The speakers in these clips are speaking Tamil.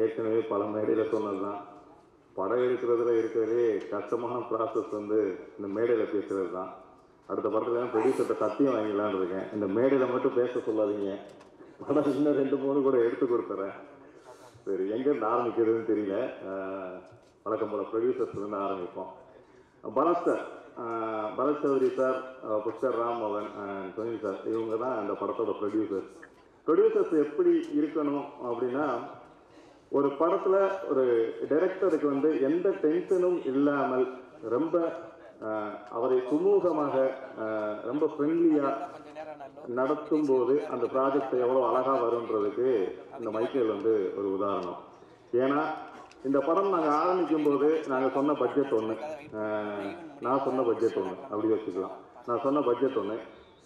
ஏற்கனவே பல மேடையில் சொன்னது தான் படம் எடுக்கிறதுல இருக்கிறதே கஷ்டமான ப்ராசஸ் வந்து இந்த மேடையில் பேசுறது தான் அடுத்த படத்தில் ப்ரொடியூசர்கிட்ட சத்தியம் வாங்கிடலான்னு இருக்கேன். இந்த மேடையில் மட்டும் பேச சொல்லாதீங்க. படம் இன்னும் ரெண்டு மூணு கூட எடுத்து கொடுத்துறேன். சரி எங்கேருந்து ஆரம்பிக்கிறதுன்னு தெரியல. வழக்கம் போல் ப்ரொடியூசர்ஸ்லேருந்து ஆரம்பிப்போம். பரத் சார் சார் புஷ்கர் ராம் மோகன் சுனில் சார் இவங்க தான் அந்த படத்தோட ப்ரொடியூசர்ஸ் ப்ரொடியூசர்ஸ் எப்படி இருக்கணும் அப்படின்னா ஒரு படத்துல ஒரு டைரக்டருக்கு வந்து எந்த டென்ஷனும் இல்லாமல் ரொம்ப அவரை சுமூகமாக ரொம்ப ஃப்ரெண்ட்லியா நடத்தும் போது அந்த ப்ராஜெக்ட் எவ்வளோ அழகா வரும்ன்றதுக்கு இந்த மைக்கேல் வந்து ஒரு உதாரணம். ஏன்னா இந்த படம் நாங்கள் ஆரம்பிக்கும் போது நாங்கள் சொன்ன பட்ஜெட் ஒன்று நான் சொன்ன பட்ஜெட் ஒன்று அப்படி வச்சுக்கலாம். நான் சொன்ன பட்ஜெட் ஒன்று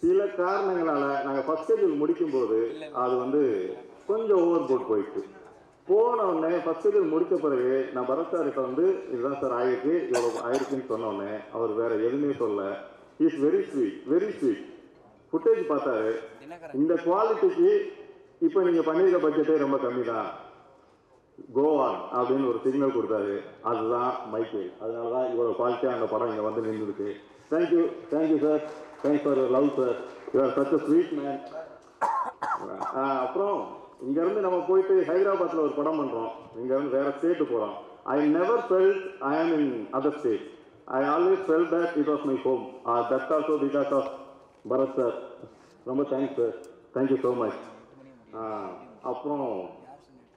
சில காரணங்களால நாங்கள் ஃபர்ஸ்ட் ஸ்டேஜில் முடிக்கும் போது அது வந்து கொஞ்சம் ஓவர் போட் போயிடுச்சு. போன உடனே ஃபர்ஸ்ட் ஷெட்யூல் பிறகு நான் பரத் சார்கிட்ட வந்து இதுதான் சார் ஆயிருக்கு இவ்வளோ ஆயிருக்குன்னு சொன்ன உடனே அவர் வேற எதுவுமே சொல்ல is very sweet very sweet footage பார்த்தாரு. இந்த குவாலிட்டிக்கு இப்போ நீங்க பண்ணியிருக்க பட்ஜெட்டே ரொம்ப கம்மி தான் கோவான் அப்படின்னு ஒரு சிக்னல் கொடுத்தாரு. அதுதான் மைக்கேல் அதனால தான் இவ்வளோ குவாலிட்டியாக அந்த படம் இங்கே வந்து நின்றுருக்கு. Thank you thank you sir thanks for your love sir you're such a sweet man அப்புறம் இங்கேருந்து நம்ம போயிட்டு ஹைதராபாத்தில் ஒரு படம் பண்ணுறோம் இங்கேருந்து வேற ஸ்டேட்டு போகிறோம் ஐ never felt I am in other state I always felt that it was my home that also because of Bharath sir ரொம்ப thanks sir thank you so much அப்புறம்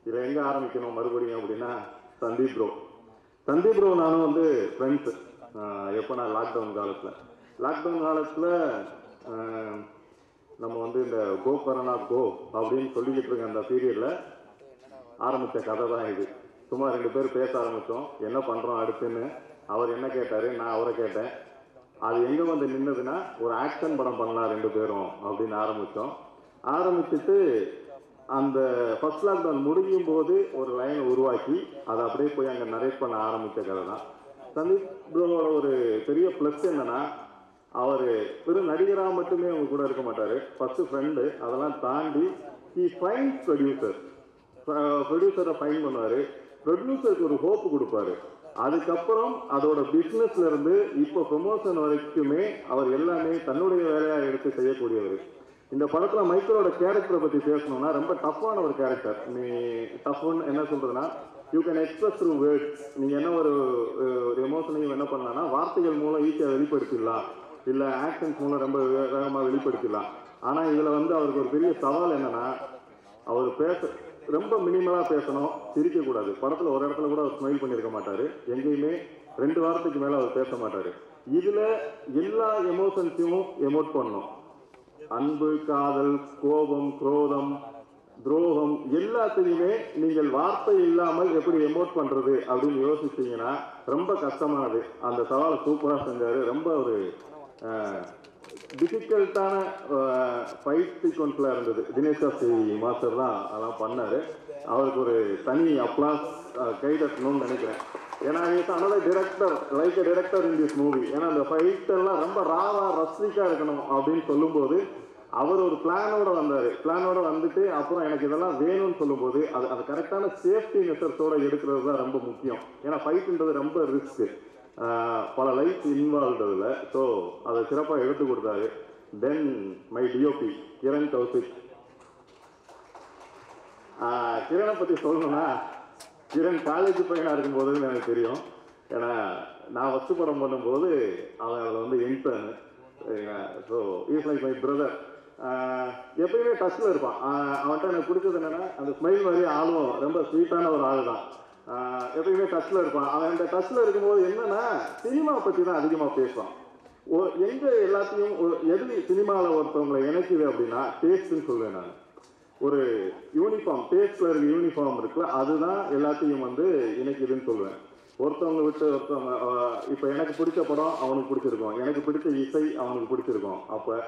இதில் எங்கே ஆரம்பிக்கணும் மறுபடியும் அப்படின்னா சந்தீப் ப்ரோ சந்தீப் ப்ரோ நானும் வந்து ஃப்ரெண்ட்ஸு எப்போ நான் லாக்டவுன் காலத்தில். லாக்டவுன் காலத்தில் நம்ம வந்து இந்த கோ கரோனா கோ அப்படின்னு சொல்லிக்கிட்டு இருக்க அந்த பீரியடில் ஆரம்பித்த கதை தான் இது. சும்மா ரெண்டு பேர் பேச ஆரம்பித்தோம் என்ன பண்ணுறோம் அடுத்துன்னு. அவர் என்ன கேட்டார்? நான் அவரை கேட்டேன். அது எங்கே வந்து நின்னதுன்னா ஒரு ஆக்ஷன் படம் பண்ணலாம் ரெண்டு பேரும் அப்படின்னு ஆரம்பித்தோம் ஆரம்பிச்சுட்டு அந்த ஃபர்ஸ்ட் லாக்டவுன் முடியும் போது ஒரு லைனை உருவாக்கி அதை அப்படியே போய் அங்கே நரேட் பண்ண ஆரம்பித்த கதை தான். சந்தீப் ப்ரோவோட ஒரு பெரிய ப்ளஸ் என்னென்னா அவர் வெறும் நடிகராக மட்டுமே அவங்க கூட இருக்க மாட்டார். ஃபஸ்ட்டு ஃப்ரெண்டு அதெல்லாம் தாண்டி ஹி ஃபைன் ப்ரொடியூசர் ப்ரொடியூசரை ஃபைன் பண்ணுவார். ப்ரொடியூசருக்கு ஒரு ஹோப்பு கொடுப்பாரு. அதுக்கப்புறம் அதோட பிஸ்னஸ்ல இருந்து இப்போ ப்ரொமோஷன் வரைக்குமே அவர் எல்லாமே தன்னுடைய வேலையாக எடுத்து செய்யக்கூடியவர். இந்த படத்துல மைக்கேலோட கேரக்டரை பத்தி பேசணும்னா ரொம்ப டஃப்பான ஒரு கேரக்டர் நீ டஃப்னு என்ன சொல்றதுன்னா you can express through words நீங்க என்ன ஒரு ஒரு எமோஷனையும் என்ன பண்ணலாம்னா வார்த்தைகள் மூலம் ஈஸியாக வெளிப்படுத்திடலாம். இல்லை ஆக்ஷன்ஸ் மூலம் ரொம்ப வேகமாக வெளிப்படுத்திடலாம். ஆனால் இதில் வந்து அவருக்கு ஒரு பெரிய சவால் என்னன்னா அவர் பேச ரொம்ப மினிமலாக பேசணும் சிரிக்கக்கூடாது படத்தில் ஒரு இடத்துல கூட அவர் ஸ்மைல் பண்ணியிருக்க மாட்டார். எங்கேயுமே ரெண்டு வாரத்துக்கு மேலே அவர் பேச மாட்டார். இதில் எல்லா எமோஷன்ஸையும் எமோட் பண்ணணும். அன்பு காதல் கோபம் குரோதம் துரோகம் எல்லாத்தையுமே நீங்கள் வார்த்தை இல்லாமல் எப்படி எமோட் பண்ணுறது அப்படின்னு யோசிச்சிங்கன்னா ரொம்ப கஷ்டமானது. அந்த சவாலை சூப்பராக செஞ்சார். ரொம்ப ஒரு டிஃபிகல்ட்டான ஃபைட் சீக்வன்ஸ்ல இருந்தது. தினேஷ் சாஸ்திரி மாஸ்டர் தான் அதெல்லாம் பண்ணார். அவருக்கு ஒரு தனி அப்ளாஸ் கைதட்டணும்னு நினைக்கிறேன். ஏன்னா is another director like a director in this movie ஏன்னா அந்த ஃபைட் எல்லாம் ரொம்ப ராவா ரசிக்காக இருக்கணும் அப்படின்னு சொல்லும்போது அவர் ஒரு பிளானோட வந்தார். பிளானோட வந்துட்டு அப்புறம் எனக்கு இதெல்லாம் வேணும்னு சொல்லும்போது அது அது கரெக்டான சேஃப்டி மெஷர்ஸோட எடுக்கிறது தான் ரொம்ப முக்கியம். ஏன்னா ஃபைட்டுன்றது ரொம்ப ரிஸ்க்கு பல லைஃப் இன்வால்வ் அதில். ஸோ அதை சிறப்பாக எடுத்து கொடுத்தாரு. Then my DOP Kiran Kaushik கிரணை பற்றி சொல்லணும்னா கிரண் காலேஜ் பையனாக இருக்கும்போதுன்னு எனக்கு தெரியும். ஏன்னா நான் வச்சு படம் பண்ணும்போது அவன் அதில் வந்து இன்டர்னு so is like my brother எப்பயுமே டச்சில் இருப்பான். அவன்கிட்ட எனக்கு பிடிச்சது என்னென்னா அந்த ஸ்மைல் மாதிரி ஆளும். ரொம்ப ஸ்வீட்டான ஒரு ஆள் தான் எப்பயுமே டச்சில் இருப்பான். அவன் அந்த டச்சில் இருக்கும்போது என்னன்னா சினிமா பற்றி தான் அதிகமாக பேசுவான். ஓ எங்கே எல்லாத்தையும் ஒரு- எது சினிமாவில் ஒருத்தவங்களை இணைக்குது அப்படின்னா டேஸ்ட்னு சொல்லுவேன் நான். ஒரு யூனிஃபார்ம் டேஸ்டில் இருக்க யூனிஃபார்ம் இருக்குல்ல அதுதான் எல்லாத்தையும் வந்து இணைக்குதுன்னு சொல்லுவேன் ஒருத்தவங்க விட்டு ஒருத்தவங்க இப்போ எனக்கு பிடிச்ச படம் அவனுக்கு பிடிச்சிருக்கும். எனக்கு பிடிச்ச இசை அவனுக்கு பிடிச்சிருக்கும். அப்போ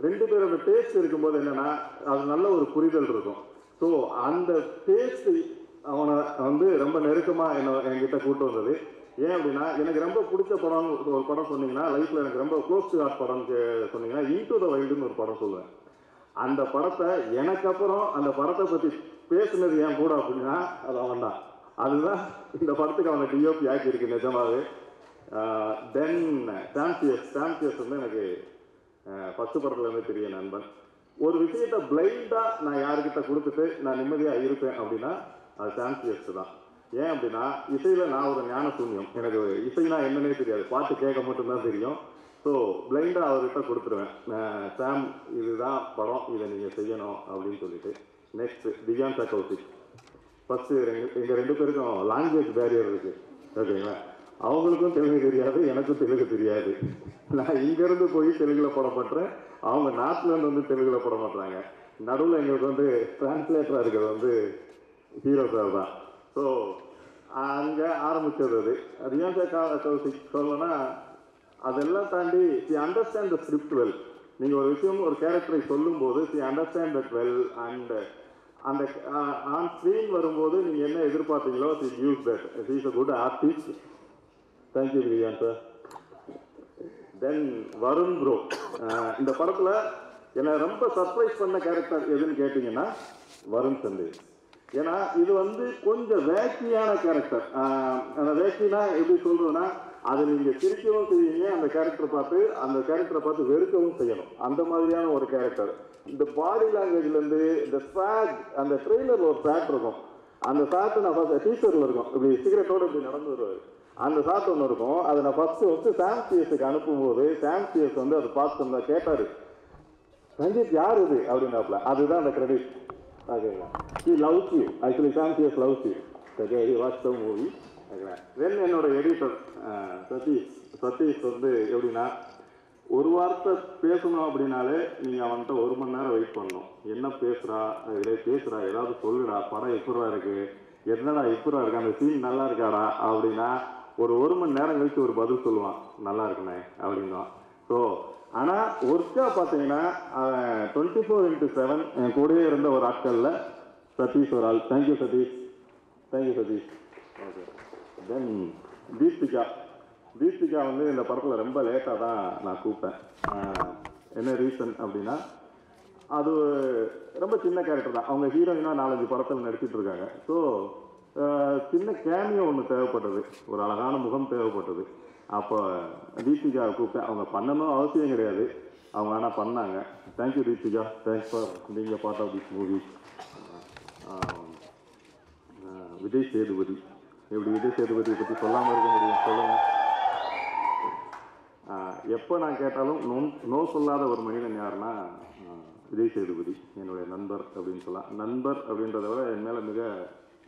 ரெண்டு பேரோட டேஸ்ட் இருக்கும்போது என்னென்னா அது நல்ல ஒரு புரிதல் இருக்கும். ஸோ அந்த டேஸ்ட் அவனை வந்து ரொம்ப நெருக்கமாக என்ன என்கிட்ட கூட்டு வந்தது. ஏன் அப்படின்னா எனக்கு ரொம்ப பிடிச்ச படம் ஒரு படம் சொன்னீங்கன்னா லைஃப்பில் எனக்கு ரொம்ப க்ளோஸ் டு ஹார்ட் படம் சொன்னீங்கன்னா இன்டு த வைல்டுன்னு ஒரு படம் சொல்லுவேன். அந்த படத்தை எனக்கு அப்புறம் அந்த படத்தை பற்றி பேசுனது ஏன் கூட அப்படின்னா அது அவன் தான் அதுதான் இந்த படத்துக்கு அவனை டிஓபி ஆக்கியிருக்கு நிஜமாவே. தென் சாம்பியஸ் சாம்பியஸ் வந்து எனக்கு ஃபஸ்ட்டு படத்துலேருந்து இருந்து நண்பன். ஒரு விஷயத்தை பிளைண்டாக நான் யாருக்கிட்ட கொடுத்துட்டு நான் நிம்மதியாக இருப்பேன் அப்படின்னா அது சான்சியஸ் தான். ஏன் அப்படின்னா இசையில் நான் ஒரு ஞான சூன்யம். எனக்கு இசைனா என்னன்னே தெரியாது. பாட்டு கேட்க மட்டும்தான் தெரியும். ஸோ பிளைண்டாக அவர்கிட்ட கொடுத்துருவேன். சாம் இதுதான் படம். இதை நீங்கள் செய்யணும் அப்படின்னு சொல்லிட்டு. நெக்ஸ்ட் திவ்யான் கௌசிக் ஃபஸ்ட்டு எங்கள் ரெண்டு பேருக்கும் லாங்குவேஜ் பேரியர் இருக்குது ஓகேங்களா அவங்களுக்கும் தெலுங்கு தெரியாது எனக்கும் தெலுங்கு தெரியாது. நான் இங்கேருந்து போய் தெலுங்கில் படம் பண்ணுறேன் அவங்க நாட்டிலேருந்து வந்து தெலுங்கில் படம் பண்ணுறாங்க நடுவில் எங்களுக்கு வந்து டிரான்ஸ்லேட்டராக இருக்கிறது வந்து ஹீரோ சார் தான். ஸோ அங்கே ஆரம்பித்தது அது. அது ஏன் சார் கௌசிக் சொல்லணும்னா அதெல்லாம் தாண்டி she understand the script well நீங்கள் ஒரு விஷயம் ஒரு கேரக்டரை சொல்லும்போது she understand that well and அந்த ஆன் ஸ்க்ரீன் வரும்போது நீங்கள் என்ன எதிர்பார்த்தீங்களோ she use that is a good artist thank you Vijayan sir then Varun bro இந்த படத்தில் என்னை ரொம்ப சர்ப்ரைஸ் பண்ண கேரக்டர் எதுன்னு கேட்டிங்கன்னா வருண் சந்தேஷ் ஏன்னா இது வந்து கொஞ்சம் வேக்கியான கேரக்டர் அந்த வேக்கினா எப்படி சொல்றதுன்னா அதை நீங்கள் சிரிக்கவும் செய்வீங்க அந்த கேரக்டரை பார்த்து அந்த கேரக்டரை பார்த்து வெறுக்கவும் செய்யணும். அந்த மாதிரியான ஒரு கேரக்டர் இந்த பாடி லாங்குவேஜ்லேருந்து இந்த ஸ்வாக் அந்த ட்ரெய்லரில் ஒரு ஃபேட் இருக்கும். அந்த சாத்து நான் ஃபர்ஸ்ட் டீச்சரில் இருக்கும். இப்படி சிகரெட்டோடு இப்படி நடந்து வருவார். அந்த சாத்து ஒன்று இருக்கும். அதை நான் ஃபஸ்ட்டு வந்து சாம்சிஎஸ்க்கு அனுப்பும்போது சாம்சிஎஸ் வந்து அதை பார்த்து கேட்டார் ரஞ்சித் யார் இது? அப்படின்னாப்புல. அதுதான் அந்த கிரெடிட் ஓகேங்களா he loves you actually Sam CS loves you okay he watch the movie ஓகேங்களா தென் என்னோட எடிட்டர் சதீஷ் சதீஷ் வந்து எப்படின்னா ஒரு வார்த்தை பேசணும் அப்படின்னாலே நீங்கள் அவன்கிட்ட ஒரு மணி நேரம் வெயிட் பண்ணணும் என்ன பேசுகிறா இதில் பேசுகிறா ஏதாவது சொல்லுடா படம் எப்படா இருக்குது என்னடா இப்படா இருக்கு அந்த சீன் நல்லா இருக்காடா அப்படின்னா ஒரு ஒரு மணி நேரம் கழித்து ஒரு பதில் சொல்லுவான் நல்லா இருக்குண்ணே அப்படின்வான் ஸோ ஆனால் ஒர்க்காக பார்த்தீங்கன்னா அவன் டுவெண்ட்டி ஃபோர் இன்ட்டு செவன் என் கூடவே இருந்த ஒரு ஆட்களில் சதீஷ் ஒரு ஆள். Thank you Satish. Thank you Satish. Okay then Deepika. Deepika வந்து இந்த படத்தில் ரொம்ப லேட்டாக தான் நான் கூப்பிட்டேன். என்ன ரீசன் அப்படின்னா அது ரொம்ப சின்ன கேரக்டர் தான். அவங்க ஹீரோயினாக நாலஞ்சு படத்தில் நடிச்சிட்டு இருக்காங்க. ஸோ சின்ன கேமியோ ஒன்று தேவைப்பட்டது. ஒரு அழகான முகம் தேவைப்பட்டது. அப்போ தீபிகாவை கூப்பிட்டேன் அவங்க பண்ணணும் அவசியம் கிடையாது. அவங்க ஆனால் பண்ணாங்க. Thank you Deepika. Thanks for நீங்கள் part of this movie Vijay Sethupathi. எப்படி விஜய் சேதுபதியை பற்றி சொல்லாமல் இருக்க முடியும்? சொல்லுங்கள் எப்போ நான் கேட்டாலும் நோ நோ சொல்லாத ஒரு மனிதன் யாருன்னா விஜய் சேதுபதி என்னுடைய நண்பர் அப்படின்னு சொல்லலாம். நண்பர் அப்படின்றத விட என் மேலே மிக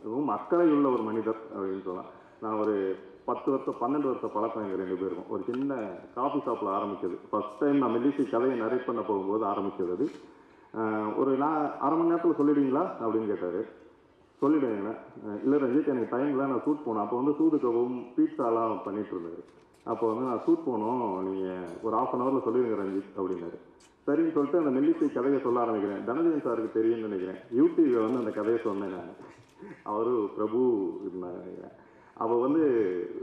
மிகவும் அக்கறை உள்ள ஒரு மனிதர் அப்படின்னு சொல்லலாம். நான் ஒரு பத்து வருஷம் பன்னெண்டு வருஷம் பழக்கம் எங்கள் ரெண்டு பேருக்கும். ஒரு சின்ன காஃபி ஷாப்பில் ஆரம்பிச்சது. ஃபர்ஸ்ட் டைம் நான் மெல்லிசி கதையை நரேட் பண்ண போகும்போது ஆரம்பிச்சது அது. ஒரு நான் அரை மணி நேரத்தில் சொல்லிடுவீங்களா? அப்படின்னு கேட்டார். சொல்லிடுவேங்க இல்லை ரஞ்சித் எனக்கு டைமில் நான் ஷூட் போனேன் அப்போ வந்து சூதுக்கவும் பீட்சாலாம் பண்ணிகிட்டு இருந்தார். அப்போ வந்து நான் ஷூட் போனோம் நீங்கள் ஒரு ஆஃப் அன் ஹவரில் சொல்லிடுங்க ரஞ்சித் அப்படின்னாரு. சரின்னு சொல்லிட்டு அந்த மெல்லிசை கதையை சொல்ல ஆரம்பிக்கிறேன். தனஞ்சயன் சாருக்கு தெரியும்னு நினைக்கிறேன். யூடியூபில் வந்து அந்த கதையை சொன்னேன் நான். அவரு பிரபு இருந்தாங்க நினைக்கிறேன் அப்போ வந்து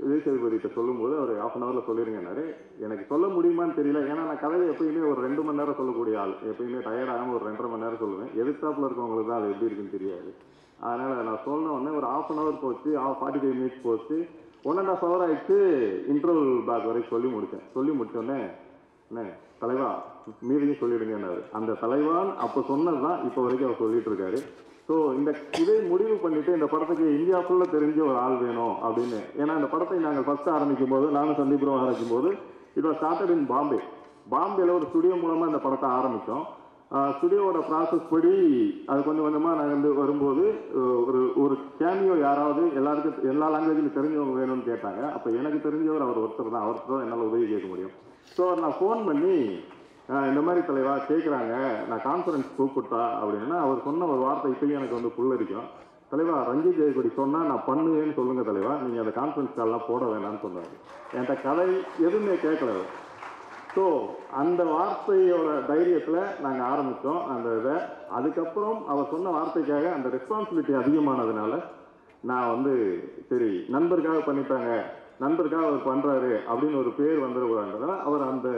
விஜயசேதுபதிகிட்ட சொல்லும்போது அவர் ஆஃப் அன் ஹவரில் சொல்லிருங்கன்னாரு. எனக்கு சொல்ல முடியுமான்னு தெரியல. ஏன்னா நான் கதையை எப்பயுமே ஒரு ரெண்டு மணி நேரம் சொல்லக்கூடிய ஆள். எப்பயுமே டயர்டாகாமல் ஒரு ரெண்டரை மணி நேரம் சொல்லுவேன். எதிர்த்தாப்பில் இருக்கவங்களுக்கு தான் அது எப்படி இருக்குன்னு தெரியாது. அதனால் நான் சொன்ன உடனே ஒரு ஆஃப் அன் ஹவர் போச்சு ஃபார்ட்டி ஃபைவ் மினிட்ஸ் போச்சு. ஒன் அண்ட் ஆஃப் ஹவர் ஆயிடுச்சு. இன்டர்வல் பேக் வரைக்கும் சொல்லி முடித்தேன். சொல்லி முடித்தோடனே என்ன தலைவா மீதியும் சொல்லிடுங்கன்னாரு. அந்த தலைவான் அப்போ சொன்னது தான் இப்போ வரைக்கும் அவர் சொல்லிட்டு இருக்காரு. ஸோ இந்த இதை முடிவு பண்ணிட்டு இந்த படத்துக்கு இந்தியா ஃபுல்லாக தெரிஞ்ச ஒரு ஆள் வேணும் அப்படின்னு. ஏன்னா இந்த படத்தை நாங்கள் ஃபஸ்ட்டு ஆரம்பிக்கும் போது நானும் சந்தீபுரம் ஆரம்பிக்கும் போது இதோட ஸ்டார்டட் இன் பாம்பே பாம்பேல ஒரு ஸ்டுடியோ மூலமாக இந்த படத்தை ஆரம்பித்தோம் ஸ்டுடியோவோட ப்ராசஸ் படி அது கொஞ்சம் கொஞ்சமாக நாங்கள் வந்து வரும்போது ஒரு ஒரு கேமியோ யாராவது எல்லாருக்கும் எல்லா லாங்குவேஜிலும் தெரிஞ்சவங்க வேணும்னு கேட்டாங்க. அப்போ எனக்கு தெரிஞ்சவர் அவர் ஒருத்தர் தான். அவர்கிட்ட தான் என்னால் உதவி கேட்க முடியும். ஸோ நான் ஃபோன் பண்ணி இந்த மாதிரி தலைவா கேட்குறாங்க நான் கான்ஃபரன்ஸ் கூப்பிட்டா அப்படின்னா. அவர் சொன்ன ஒரு வார்த்தை இப்பயும் எனக்கு வந்து புல்லரிக்கும் தலைவா ரஞ்சித் ஜெயக்குடி சொன்னால் நான் பண்ணுவேன்னு சொல்லுங்கள் தலைவா. நீங்கள் அந்த கான்ஃபரன்ஸ் கால்லாம் போட வேணாம்னு சொன்னார். என்கிட்ட கதை எதுவுமே கேட்கல ஸோ அந்த வார்த்தையோட தைரியத்தில் நாங்கள் ஆரம்பித்தோம் அந்த இதை. அதுக்கப்புறம் அவர் சொன்ன வார்த்தைக்காக அந்த ரெஸ்பான்சிபிலிட்டி அதிகமானதுனால நான் வந்து சரி நண்பருக்காக பண்ணிட்டாங்க. நண்பருக்காக அவர் பண்ணுறாரு அப்படின்னு ஒரு பேர் வந்துடக்கூடாதுனால அவர் அந்த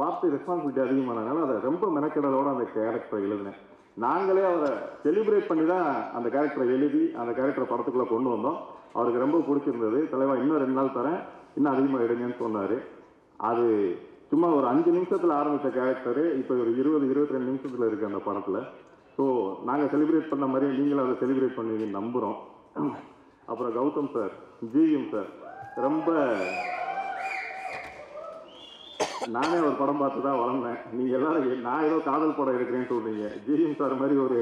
வார்த்தை ரெஸ்பான்சிபிலிட்டி அதிகமானதுனால அதை ரொம்ப மெனக்கெடலோடு அந்த கேரக்டரை எழுதினேன். நாங்களே அவரை செலிப்ரேட் பண்ணி தான் அந்த கேரக்டரை எழுதி அந்த கேரக்டரை படத்துக்குள்ளே கொண்டு வந்தோம். அவருக்கு ரொம்ப பிடிச்சிருந்தது. தலைவா இன்னும் ரெண்டு நாள் தரேன். இன்னும் அதிகமாக எடுங்கன்னு சொன்னார். அது சும்மா ஒரு அஞ்சு நிமிஷத்தில் ஆரம்பித்த கேரக்டரு இப்போ ஒரு இருபது இருபத்தி ரெண்டு நிமிஷத்தில் இருக்குது அந்த படத்தில். ஸோ நாங்கள் செலிப்ரேட் பண்ண மாதிரி நீங்களும் அதை செலிப்ரேட் பண்ணுவீங்கன்னு நம்புகிறோம் அப்புறம் கௌதம் சார் ஜிஎம் சார் ரொம்ப நானே ஒரு படம் பார்த்து தான் வளர்ந்தேன் நீங்கள் எல்லாரும் நான் ஏதோ காதல் படம் எடுக்கிறேன்னு சொல்றீங்க. ஜிஎம் சார் மாதிரி ஒரு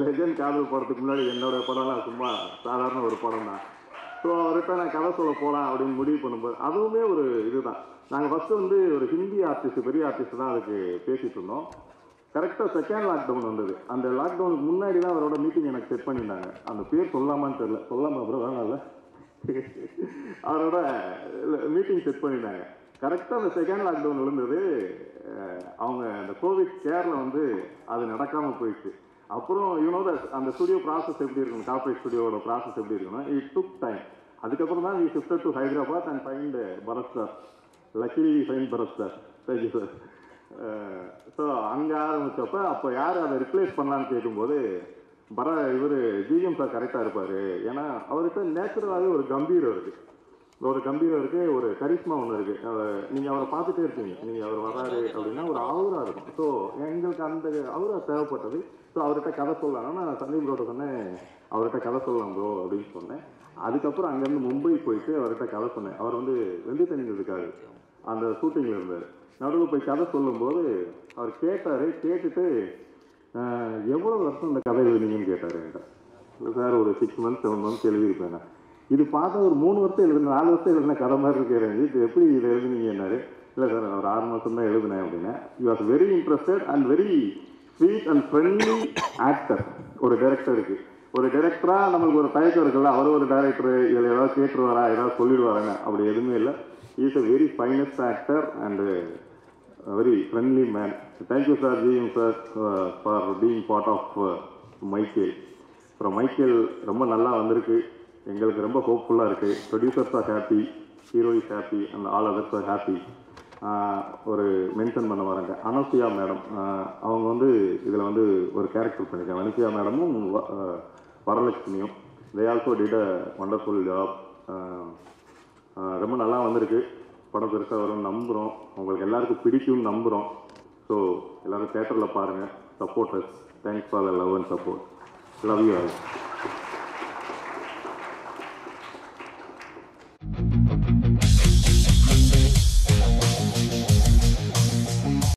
லெஜண்ட் காதல் படத்துக்கு முன்னாடி என்னோட படம்லாம் சும்மா சாதாரண ஒரு படம் தான் ஸோ அவர்கிட்ட நான் கதை சொல்ல போகலாம் அப்படின்னு முடிவு பண்ணும்போது அதுவுமே ஒரு இதுதான். நாங்கள் ஃபஸ்ட்டு வந்து ஒரு ஹிந்தி ஆர்டிஸ்ட் பெரிய ஆர்டிஸ்ட் தான் அதுக்கு பேசிகிட்டு இருந்தோம். கரெக்டாக செகண்ட் லாக்டவுன் வந்தது. அந்த லாக்டவுனுக்கு முன்னாடி தான் அவரோட மீட்டிங் எனக்கு செட் பண்ணியிருந்தாங்க. அந்த பேர் சொல்லாமான்னு தெரில சொல்லாமா அப்புறம் வேணாம்ல. அவரோட மீட்டிங் செட் பண்ணிட்டாங்க கரெக்டாக அந்த செகண்ட் லாக்டவுன் விழுந்தது அவங்க அந்த கோவிட் கேரில் வந்து அது நடக்காமல் போயிடுச்சு. அப்புறம் யூனோ அந்த ஸ்டுடியோ ப்ராசஸ் எப்படி இருக்கணும் கார்பரேட் ஸ்டுடியோட ப்ராசஸ் எப்படி இருக்கணும் இட் டுக் டைம் அதுக்கப்புறம் தான் we shifted to Hyderabad and find Bharath sir luckily fine Bharath sir thank you sir so அங்கே ஆரம்பித்தப்போ அப்போ யார் அதை ரிப்ளேஸ் பண்ணலான்னு கேட்கும்போது பர இவர் ஜிஎம் சார் கரெக்டாக இருப்பார். ஏன்னா அவர்கிட்ட நேச்சுரலாகவே ஒரு கம்பீரம் இருக்குது ஒரு கம்பீரம் இருக்குது ஒரு கரிஷ்மா ஒன்று இருக்குது நீங்கள் அவரை பார்த்துட்டே இருப்பீங்க நீங்கள் அவர் வராரு அப்படின்னா ஒரு அவுரா இருக்கும். ஸோ எங்களுக்கு அந்த அவுரா தேவைப்பட்டது. ஸோ அவர்கிட்ட கதை சொல்லலாம் நான் சந்தீப் ப்ரோட சொன்னேன். அவர்கிட்ட கதை சொல்லலாம் ப்ரோ அப்படின்னு சொன்னேன். அதுக்கப்புறம் அங்கேருந்து மும்பை போயிட்டு அவர்கிட்ட கதை சொன்னேன். அவர் வந்து வெள்ளி தண்ணி இருக்காரு. அந்த ஷூட்டிங்கில் இருந்தார். நடுவில் போய் கதை சொல்லும்போது அவர் கேட்டார். கேட்டுட்டு எவ்வளோ வருஷம் இந்த கதை எழுதுனீங்கன்னு கேட்டார் என்கிட்ட. இல்லை சார் ஒரு சிக்ஸ் மந்த்ஸ் செவன் மந்த்ஸ் எழுதியிருப்பேன் இது பார்த்தா ஒரு மூணு வருஷம் எழுதுன நாலு வருஷம் எழுதின கதை மாதிரி இருக்கிறேன் இது எப்படி இதை எழுதுனீங்கன்னாரு இல்லை சார் நான் ஒரு ஆறு மாதம் தான் எழுதினேன் அப்படின்னா you are very interested and very sweet and friendly actor ஒரு டைரக்டருக்கு ஒரு டைரக்டராக நம்மளுக்கு ஒரு தயக்கம் இருக்குல்ல அவர் ஒரு டைரக்டர் இதில் ஏதாவது கேட்டுருவாரா ஏதாவது சொல்லிடுவாருங்க. அப்படி எதுவுமே இல்லை. Is a very finest actor and very friendly man thank you sir GM sir for being part of Michael அப்புறம் மைக்கேல் ரொம்ப நல்லா வந்திருக்கு. எங்களுக்கு ரொம்ப ஹோப்ஃபுல்லாக இருக்குது producers are happy hero is happy and all others are happy ஒரு மென்ஷன் பண்ண வரேங்க அனசியா மேடம். அவங்க வந்து இதில் வந்து ஒரு கேரக்டர் பண்ணியிருக்காங்க அனசியா மேடமும் வ- வரலட்சுமியும். They also did a wonderful job ரொம்ப நல்லா வந்திருக்கு. படம் பெருசாக வரும்னு நம்புகிறோம் உங்களுக்கு எல்லாருக்கும் பிடிக்கும்னு நம்புகிறோம் ஸோ எல்லோரும் தேட்டரில் பாருங்கள் supporters thanks for the love and support love you all